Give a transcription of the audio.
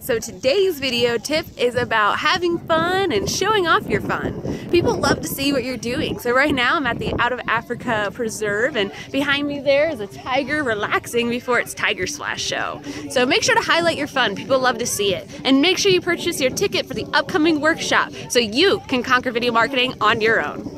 So today's video tip is about having fun and showing off your fun. People love to see what you're doing. So right now I'm at the Out of Africa Preserve and behind me there is a tiger relaxing before its Tiger Splash show. So make sure to highlight your fun. People love to see it. And make sure you purchase your ticket for the upcoming workshop so you can conquer video marketing on your own.